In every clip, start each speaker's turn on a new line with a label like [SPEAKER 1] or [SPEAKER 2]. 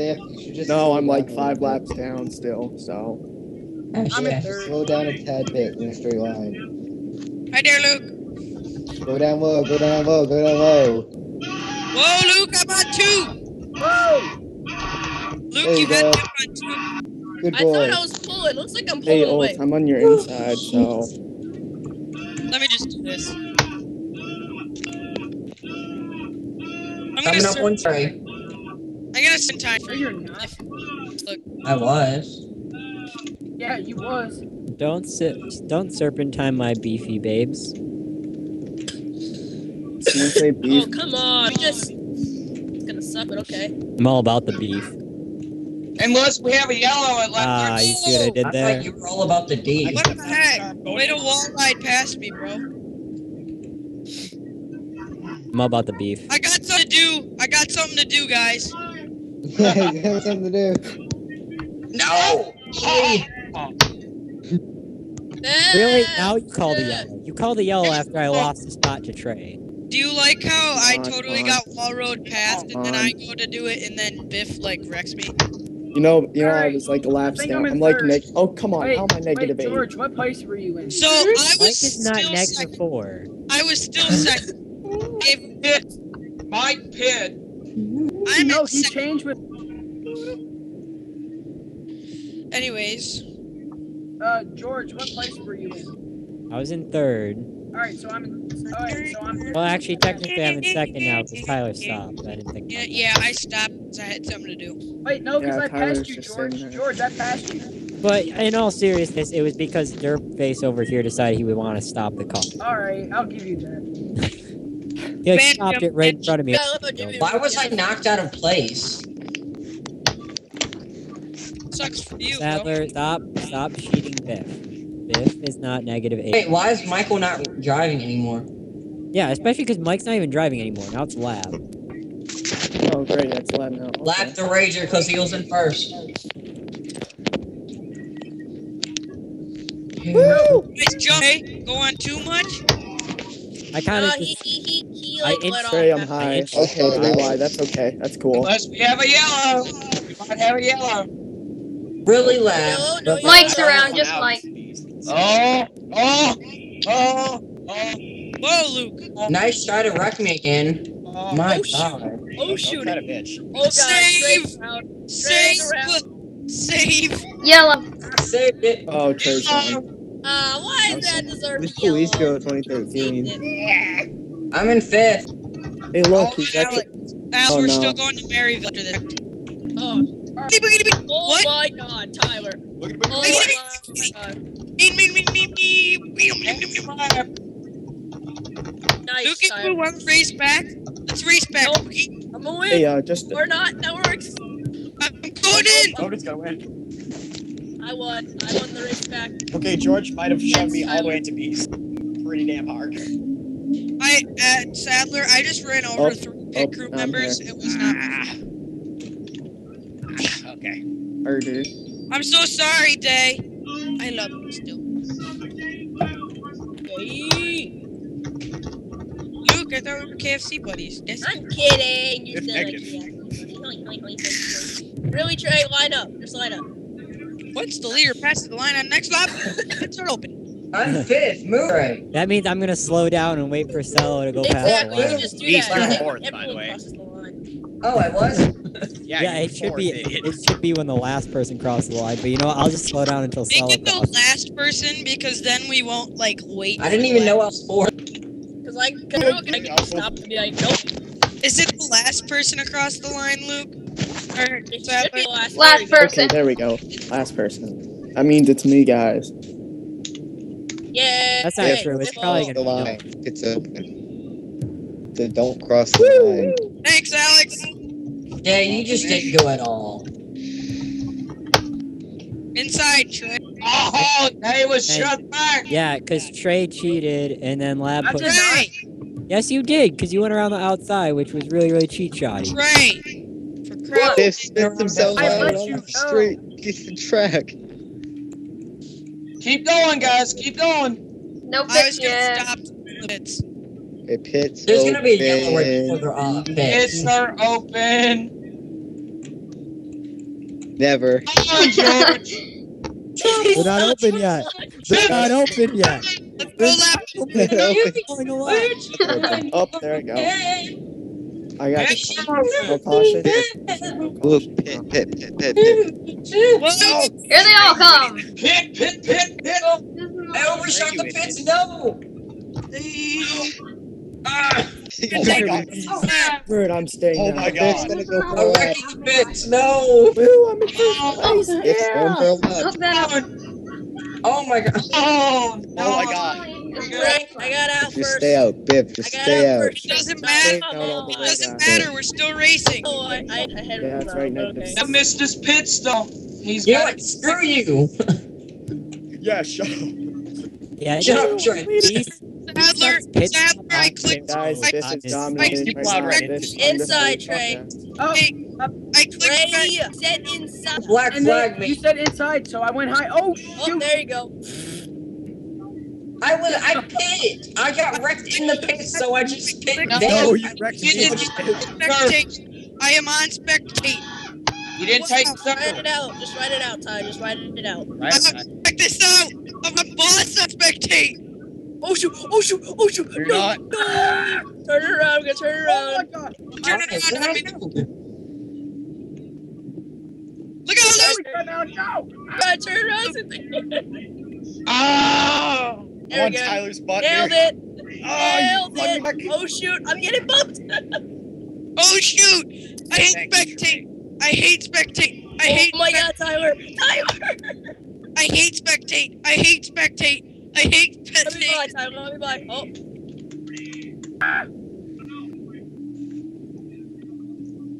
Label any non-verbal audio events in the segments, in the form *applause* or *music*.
[SPEAKER 1] Biff, you just
[SPEAKER 2] No, I'm like five laps down still. So
[SPEAKER 1] bit.
[SPEAKER 3] I'm
[SPEAKER 1] Yeah,
[SPEAKER 3] in third.
[SPEAKER 1] slow down a tad bit in a straight line.
[SPEAKER 4] Hi there, Luke.
[SPEAKER 1] Go down low, go down low, go down low.
[SPEAKER 4] Whoa, Luke, I'm on two.
[SPEAKER 3] Whoa!
[SPEAKER 4] Luke,
[SPEAKER 1] There
[SPEAKER 4] you
[SPEAKER 1] you
[SPEAKER 4] got
[SPEAKER 1] go.
[SPEAKER 4] me on two.
[SPEAKER 1] Good
[SPEAKER 5] I thought I was pulling. Looks like I'm
[SPEAKER 2] hey,
[SPEAKER 5] pulling away.
[SPEAKER 2] Olt, I'm on your inside. So
[SPEAKER 4] Let me just do this. I'm gonna
[SPEAKER 3] Coming up one tray.
[SPEAKER 4] I'm time for
[SPEAKER 3] Oh,
[SPEAKER 5] No,
[SPEAKER 4] you.
[SPEAKER 3] I was.
[SPEAKER 5] Yeah, you was.
[SPEAKER 6] Don't sit. Don't serpentine my beefy babes.
[SPEAKER 2] someone say
[SPEAKER 5] Oh, come on. You just. It's gonna suck, but okay.
[SPEAKER 6] I'm all about the beef.
[SPEAKER 7] Unless we have a yellow at left.
[SPEAKER 6] Ah, you see what I did
[SPEAKER 3] I
[SPEAKER 6] there?
[SPEAKER 3] thought you were all about the D.
[SPEAKER 4] What the heck? Way to wall ride past me, bro.
[SPEAKER 6] I'm all about the beef.
[SPEAKER 4] I got something to do. I got something to do, guys. *laughs*
[SPEAKER 1] Yeah, you have something to do.
[SPEAKER 7] No!
[SPEAKER 3] Hey,
[SPEAKER 6] Really? Now you call the yellow. You call the yellow after I lost the spot to Trey.
[SPEAKER 4] Do you like how I
[SPEAKER 2] Come on,
[SPEAKER 4] totally
[SPEAKER 2] come
[SPEAKER 4] got wall road past and then I go to do it and then Biff like wrecks me?
[SPEAKER 2] You know, you know, I was like laps
[SPEAKER 5] think
[SPEAKER 2] down.
[SPEAKER 5] I'm in
[SPEAKER 2] I'm like,
[SPEAKER 5] third.
[SPEAKER 2] neg- oh come on,
[SPEAKER 5] Wait,
[SPEAKER 2] how am I negative
[SPEAKER 5] Wait,
[SPEAKER 2] eight?
[SPEAKER 5] George, what place were you in?
[SPEAKER 4] So I was
[SPEAKER 6] Mike is not
[SPEAKER 4] still
[SPEAKER 6] negative
[SPEAKER 4] second.
[SPEAKER 6] four.
[SPEAKER 4] I was still second. *laughs* If
[SPEAKER 7] Pitt. Mike Pitt.
[SPEAKER 4] I'm
[SPEAKER 5] no, he
[SPEAKER 4] second.
[SPEAKER 5] changed with.
[SPEAKER 4] Anyways,
[SPEAKER 5] Uh, George, what place were you in?
[SPEAKER 6] I was in third.
[SPEAKER 5] Alright, so I'm in. Alright, so I'm.
[SPEAKER 6] Well, actually, technically, I'm in second now because Tyler stopped. I didn't think.
[SPEAKER 4] yeah,
[SPEAKER 6] about
[SPEAKER 4] yeah, I stopped because I had something to do.
[SPEAKER 5] Wait, no, because
[SPEAKER 2] Yeah,
[SPEAKER 5] I
[SPEAKER 2] Tyler's
[SPEAKER 5] passed you, George. George, I passed you.
[SPEAKER 6] But in all seriousness, it was because Derpface over here decided he would want to stop the car.
[SPEAKER 5] Alright, I'll give you that. *laughs*
[SPEAKER 6] He like, stopped it right in front of me.
[SPEAKER 5] Yeah, I love how Jimmy-
[SPEAKER 3] why was I knocked out of place?
[SPEAKER 4] Sucks for you, bro.
[SPEAKER 6] Sadler, stop, stop cheating Biff. Biff is not negative eight.
[SPEAKER 3] Wait, why is Michael not driving anymore?
[SPEAKER 6] Yeah, especially because Mike's not even driving anymore. Now it's Lab.
[SPEAKER 2] Oh great, that's lap now. Okay.
[SPEAKER 3] Lap the Rager because he was in first. Woo!
[SPEAKER 4] Nice jump. Hey, go on too much?
[SPEAKER 6] I kind
[SPEAKER 5] Uh,
[SPEAKER 6] of
[SPEAKER 5] he,
[SPEAKER 6] just.
[SPEAKER 5] He, he, he,
[SPEAKER 6] I
[SPEAKER 5] like,
[SPEAKER 6] int-
[SPEAKER 5] let off
[SPEAKER 2] Trey, I'm high.
[SPEAKER 6] inch-
[SPEAKER 2] Okay,
[SPEAKER 1] Okay,
[SPEAKER 2] three wide. That's okay. That's cool.
[SPEAKER 7] Unless we have a yellow. We might have a yellow.
[SPEAKER 3] Really, loud.
[SPEAKER 5] No, no,
[SPEAKER 8] Mike's
[SPEAKER 5] don't.
[SPEAKER 8] around just like
[SPEAKER 7] Oh, oh, oh, oh,
[SPEAKER 4] Whoa, Luke.
[SPEAKER 3] Nice try to wreck me again.
[SPEAKER 7] oh.
[SPEAKER 3] My
[SPEAKER 5] Oh, shoot.
[SPEAKER 3] God.
[SPEAKER 5] Oh, shoot.
[SPEAKER 9] Kind bitch.
[SPEAKER 5] Oh, God.
[SPEAKER 4] Save!
[SPEAKER 5] Straight.
[SPEAKER 4] Save!
[SPEAKER 5] around.
[SPEAKER 4] Save!
[SPEAKER 8] yellow.
[SPEAKER 3] Saved it.
[SPEAKER 2] Oh, Trey's fine.
[SPEAKER 5] Uh, why does that deserve
[SPEAKER 2] This
[SPEAKER 5] to
[SPEAKER 2] police show 2013.
[SPEAKER 3] I'm in fifth.
[SPEAKER 2] Hey, look, he's
[SPEAKER 4] oh,
[SPEAKER 2] actually.
[SPEAKER 4] Al,
[SPEAKER 2] oh,
[SPEAKER 4] we're
[SPEAKER 2] no.
[SPEAKER 4] still going to Maryville after this.
[SPEAKER 5] Oh. Oh
[SPEAKER 4] what?
[SPEAKER 5] my god, Tyler. Oh my god. Nice,
[SPEAKER 4] Luke, can we one race back? Let's race back.
[SPEAKER 5] Nope. I'm gonna win.
[SPEAKER 2] Hey, uh, just...
[SPEAKER 5] We're not. That works.
[SPEAKER 4] I'm going in.
[SPEAKER 9] Cody's gonna win.
[SPEAKER 5] I won. I won the race back.
[SPEAKER 9] Okay, George might have yes, shoved me all the way into peace. Pretty damn hard.
[SPEAKER 4] I at Sadler, I just ran over
[SPEAKER 2] Oh,
[SPEAKER 4] three
[SPEAKER 2] oh,
[SPEAKER 4] pit crew
[SPEAKER 2] I'm
[SPEAKER 4] members. It was not.
[SPEAKER 9] Ah. Okay.
[SPEAKER 2] Murder.
[SPEAKER 4] I'm so sorry, Day. I love you still.
[SPEAKER 5] Hey,
[SPEAKER 4] Luke, I thought we were KFC buddies. Yes.
[SPEAKER 5] I'm kidding. You're
[SPEAKER 9] It's
[SPEAKER 5] still
[SPEAKER 9] negative.
[SPEAKER 5] Really, Trey? Line up. Just line up.
[SPEAKER 4] What's the leader? Pass the line on next lap. Let's *laughs* start open.
[SPEAKER 3] I'm fifth. Move right.
[SPEAKER 6] That means I'm gonna slow down and wait for Cello to go past
[SPEAKER 5] Exactly.
[SPEAKER 6] the
[SPEAKER 5] You just do
[SPEAKER 9] Beast,
[SPEAKER 5] that.
[SPEAKER 3] you're
[SPEAKER 9] fourth, by the way.
[SPEAKER 5] the.
[SPEAKER 3] Oh, I was?
[SPEAKER 9] Yeah,
[SPEAKER 6] Yeah, it should be.
[SPEAKER 9] forfeited.
[SPEAKER 6] It should be when the last person crosses the line. But you know what? I'll just slow down until
[SPEAKER 4] Make
[SPEAKER 6] Cello
[SPEAKER 4] it the
[SPEAKER 6] crosses.
[SPEAKER 4] last person because then we won't like wait.
[SPEAKER 3] I didn't even
[SPEAKER 4] the
[SPEAKER 3] know I was fourth.
[SPEAKER 5] Cause I, cause they're not gonna get stopped and be like, nope.
[SPEAKER 4] Is it the last person across the line, Luke? Or
[SPEAKER 5] It
[SPEAKER 4] is
[SPEAKER 5] should be the last.
[SPEAKER 8] Last
[SPEAKER 5] there you go.
[SPEAKER 8] person.
[SPEAKER 2] Okay, there we go. Last person. That means it's me, guys.
[SPEAKER 5] Yeah.
[SPEAKER 6] That's not
[SPEAKER 5] hey,
[SPEAKER 6] true. It's probably
[SPEAKER 1] The
[SPEAKER 6] gonna be.
[SPEAKER 1] line. It's open. So don't cross the line.
[SPEAKER 4] Thanks, Alex.
[SPEAKER 3] Yeah, you just didn't go at all.
[SPEAKER 4] Inside, Trey.
[SPEAKER 7] Oh, they was
[SPEAKER 6] Hey.
[SPEAKER 7] shut back.
[SPEAKER 6] Yeah, because Trey cheated and then Lab
[SPEAKER 5] I
[SPEAKER 6] put.
[SPEAKER 5] did not.
[SPEAKER 6] Yes, you did, because you went around the outside, which was really, really cheat shoddy.
[SPEAKER 4] Trey. For crap.
[SPEAKER 1] Biff spits himself
[SPEAKER 3] I
[SPEAKER 1] out
[SPEAKER 3] let
[SPEAKER 1] on the
[SPEAKER 5] go.
[SPEAKER 1] straight *laughs* piece track.
[SPEAKER 7] Keep going, guys. Keep going.
[SPEAKER 8] No
[SPEAKER 4] I was
[SPEAKER 8] pitch
[SPEAKER 4] gonna
[SPEAKER 8] yet.
[SPEAKER 4] stop the bits.
[SPEAKER 1] Okay, pits
[SPEAKER 3] There's gonna be a yellow right before
[SPEAKER 1] open.
[SPEAKER 3] they're on
[SPEAKER 7] It's
[SPEAKER 3] pit.
[SPEAKER 7] are open.
[SPEAKER 1] Never.
[SPEAKER 7] Come on, George. *laughs*
[SPEAKER 6] They're not open yet. They're not open yet.
[SPEAKER 4] Let's go lap.
[SPEAKER 6] They're going away.
[SPEAKER 2] Oh, there I go. I got
[SPEAKER 7] Yes.
[SPEAKER 2] no caution.
[SPEAKER 1] Luke, pit, pit, pit, pit, pit.
[SPEAKER 4] Whoa.
[SPEAKER 8] Here they all come.
[SPEAKER 7] Pit, pit, pit, pit.
[SPEAKER 3] I overshot the pits. No.
[SPEAKER 7] Ah, *laughs*
[SPEAKER 9] Oh my god.
[SPEAKER 2] Bird, I'm staying
[SPEAKER 9] Oh
[SPEAKER 2] now.
[SPEAKER 9] my god.
[SPEAKER 1] gonna go for a
[SPEAKER 3] I'm wrecking the pits. No.
[SPEAKER 2] Woo, I'm in first place.
[SPEAKER 1] It's going for a lap.
[SPEAKER 8] Hook that up.
[SPEAKER 3] Oh my god. *laughs*
[SPEAKER 7] oh,
[SPEAKER 9] Oh my god.
[SPEAKER 8] Right, I got out
[SPEAKER 1] Just stay out, Biff. Just stay
[SPEAKER 8] out
[SPEAKER 1] out.
[SPEAKER 8] first.
[SPEAKER 4] Doesn't matter.
[SPEAKER 2] Oh
[SPEAKER 4] It
[SPEAKER 2] my
[SPEAKER 4] doesn't
[SPEAKER 2] God.
[SPEAKER 4] matter. We're still racing.
[SPEAKER 8] Oh, I, I, I had
[SPEAKER 2] Yeah, that's right,
[SPEAKER 8] Okay.
[SPEAKER 7] I missed his pit stop. He's
[SPEAKER 3] You know
[SPEAKER 7] got
[SPEAKER 3] what? Screw you. *laughs*
[SPEAKER 9] Yeah, shut up.
[SPEAKER 6] Yeah,
[SPEAKER 3] Shut up, Trent.
[SPEAKER 6] These
[SPEAKER 4] Sadler, Sadler, I clicked.
[SPEAKER 2] Guys,
[SPEAKER 4] I,
[SPEAKER 2] this
[SPEAKER 6] I-
[SPEAKER 2] is dominating
[SPEAKER 9] Keep
[SPEAKER 2] right
[SPEAKER 9] right?
[SPEAKER 8] Inside,
[SPEAKER 2] undefeated
[SPEAKER 8] Trey.
[SPEAKER 2] podcast.
[SPEAKER 5] Oh, uh,
[SPEAKER 4] I clicked.
[SPEAKER 8] Ray
[SPEAKER 4] back.
[SPEAKER 8] said inside.
[SPEAKER 3] Black
[SPEAKER 5] and
[SPEAKER 3] flag
[SPEAKER 5] then you said inside, so I went high. Oh,
[SPEAKER 8] Oh,
[SPEAKER 5] shoot.
[SPEAKER 8] there you go.
[SPEAKER 3] I was. I pit. I got wrecked in the pits, so I just pit
[SPEAKER 5] No.
[SPEAKER 9] No, you wrecked
[SPEAKER 5] You
[SPEAKER 9] me.
[SPEAKER 5] didn't spectate. I am on spectate.
[SPEAKER 7] You didn't take
[SPEAKER 8] Write it out. Just write it out, Ty. Just write it out.
[SPEAKER 9] Right?
[SPEAKER 4] Uh, check this out. I'm a boss on spectate.
[SPEAKER 8] Oh shoot! Oh shoot! Oh shoot!
[SPEAKER 9] You're
[SPEAKER 8] no!
[SPEAKER 9] not.
[SPEAKER 8] No! Turn around. I'm gonna turn it
[SPEAKER 5] Oh my god.
[SPEAKER 4] Turn it around.
[SPEAKER 3] did I do?
[SPEAKER 4] Look out,
[SPEAKER 5] Oh,
[SPEAKER 4] Luke.
[SPEAKER 5] turn around, no.
[SPEAKER 8] Gotta turn around.
[SPEAKER 7] Ah!
[SPEAKER 8] There
[SPEAKER 9] on
[SPEAKER 8] we go.
[SPEAKER 9] Tyler's butt
[SPEAKER 8] Nailed
[SPEAKER 9] here.
[SPEAKER 8] it.
[SPEAKER 9] Oh,
[SPEAKER 8] Nailed it.
[SPEAKER 9] fucking-
[SPEAKER 8] Oh shoot! I'm getting bumped. *laughs*
[SPEAKER 4] Oh shoot. I hate
[SPEAKER 9] Thank
[SPEAKER 4] spectate. I hate spectate. I hate.
[SPEAKER 8] oh my
[SPEAKER 4] spec-
[SPEAKER 8] god, Tyler! Tyler!
[SPEAKER 4] I hate spectate. I hate spectate. I hate
[SPEAKER 8] Let me by,
[SPEAKER 4] spectate.
[SPEAKER 8] Tyler. Let me by. Oh.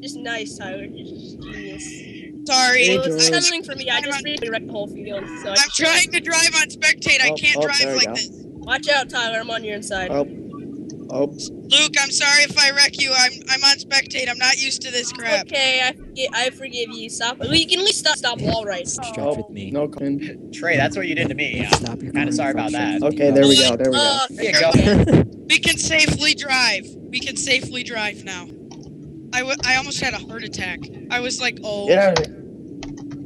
[SPEAKER 8] Just nice, Tyler. Just genius.
[SPEAKER 4] Sorry.
[SPEAKER 2] Hey,
[SPEAKER 8] Well, it's
[SPEAKER 2] George.
[SPEAKER 8] settling for me. I just really wrecked the whole field. So I
[SPEAKER 4] I'm trying to drive on spectate. I
[SPEAKER 2] Oh,
[SPEAKER 4] can't
[SPEAKER 2] oh,
[SPEAKER 4] drive like
[SPEAKER 2] go.
[SPEAKER 4] this.
[SPEAKER 8] watch out, Tyler. I'm on your inside.
[SPEAKER 2] Oh. Oh,
[SPEAKER 4] Luke, I'm sorry if I wreck you. I'm I'm on spectate. I'm not used to this crap.
[SPEAKER 8] Okay, I forgive, I forgive you. Stop. Well, you can at least stop stop wall right.
[SPEAKER 6] stretch
[SPEAKER 2] oh,
[SPEAKER 6] with me.
[SPEAKER 2] no caution.
[SPEAKER 9] Trey, that's what you did to me. Yeah.
[SPEAKER 6] Stop your
[SPEAKER 9] Kinda sorry about that.
[SPEAKER 2] Okay, there we go. There we go.
[SPEAKER 8] Uh,
[SPEAKER 9] There you go. *laughs*
[SPEAKER 4] We can safely drive. We can safely drive now. I, w- I almost had a heart attack. I was like, oh.
[SPEAKER 2] Get out of here.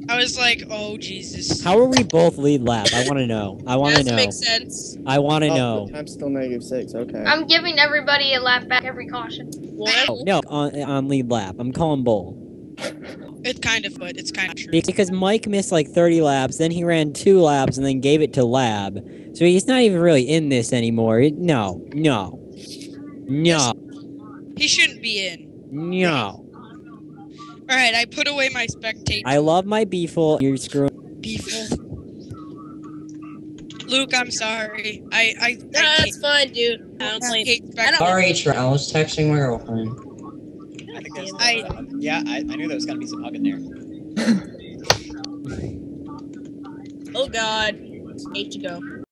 [SPEAKER 4] I was like, oh Jesus.
[SPEAKER 6] How are we both lead lap? I want to know. I want to
[SPEAKER 8] That
[SPEAKER 6] know.
[SPEAKER 8] makes sense.
[SPEAKER 6] I want to
[SPEAKER 2] Oh,
[SPEAKER 6] know.
[SPEAKER 2] I'm still negative six. Okay.
[SPEAKER 8] I'm giving everybody a lap back every caution.
[SPEAKER 6] Oh, no, on, on lead lap. I'm calling bull.
[SPEAKER 4] It's kind of, but it's kind of true.
[SPEAKER 6] Because Mike missed like 30 laps, then he ran two laps and then gave it to Lab. So he's not even really in this anymore. No, no, no,
[SPEAKER 4] He shouldn't be in.
[SPEAKER 6] no.
[SPEAKER 4] All right, I put away my spectate.
[SPEAKER 6] I love my beefle. You're screwing.
[SPEAKER 4] Beefle. Luke, I'm sorry. I I, I,
[SPEAKER 8] That's fine, dude. I don't
[SPEAKER 4] I
[SPEAKER 8] blame
[SPEAKER 4] hate
[SPEAKER 8] I don't-
[SPEAKER 3] Sorry, Trent. I was texting my girlfriend.
[SPEAKER 9] I think there's,
[SPEAKER 4] I-
[SPEAKER 9] yeah, I, I knew there was gonna be some hugging there. *laughs*
[SPEAKER 8] Oh god. Eight to go.